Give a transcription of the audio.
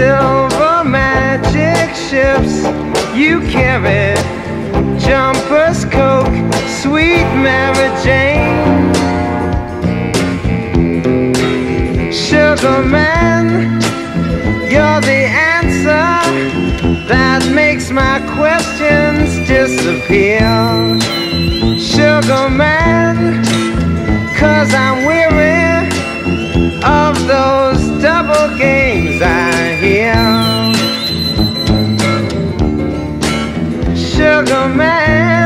silver magic ships you carry. Jumpers, Coke, sweet Mary Jane. Sugar Man, you're the answer that makes my questions disappear. Sugar Man, cause I'm weary of those double games Sugar Man,